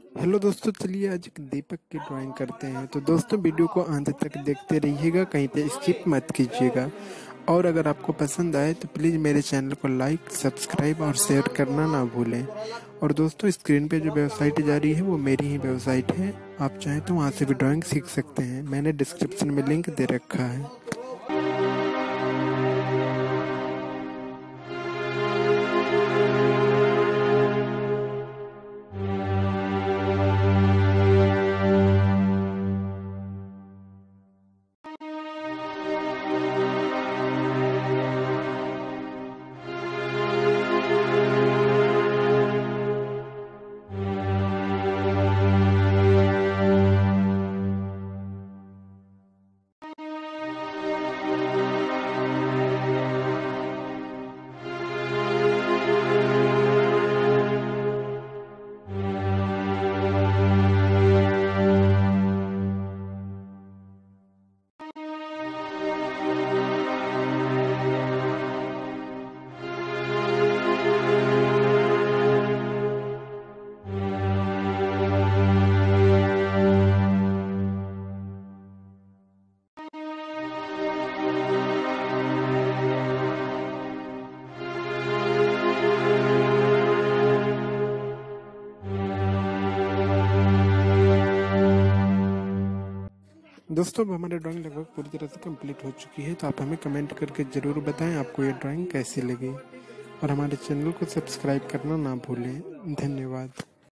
Hello दोस्तों, चलिए आज एक दीपक की ड्राइंग करते हैं। तो दोस्तों, वीडियो को अंत तक देखते रहिएगा, कहीं पे स्किप मत कीजिएगा। और अगर आपको पसंद आए तो प्लीज़ मेरे चैनल को लाइक सब्सक्राइब और शेयर करना ना भूलें। और दोस्तों स्क्रीन पे जो वेबसाइट जा रही है, वो मेरी ही वेबसाइट है। आप चाहें तो वहाँ से भी ड्राइंग सीख सकते हैं। मैंने डिस्क्रिप्शन में लिंक दे रखा है। दोस्तों, अब हमारी ड्राइंग लगभग पूरी तरह से कंप्लीट हो चुकी है तो आप हमें कमेंट करके ज़रूर बताएँ आपको ये ड्राइंग कैसी लगी। और हमारे चैनल को सब्सक्राइब करना ना भूलें। धन्यवाद।